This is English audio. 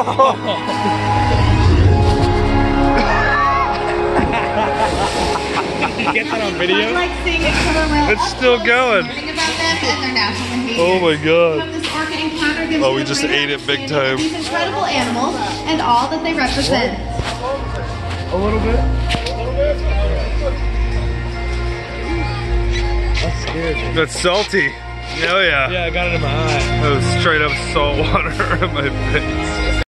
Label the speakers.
Speaker 1: Get that on video.
Speaker 2: It's still going. Oh my god. Oh, we just ate it big time.
Speaker 3: These incredible animals and all that they represent.
Speaker 1: A little bit. That's good.
Speaker 2: That's salty. Oh yeah.
Speaker 1: Yeah, I got it in my eye.
Speaker 2: That was straight up salt water in my face.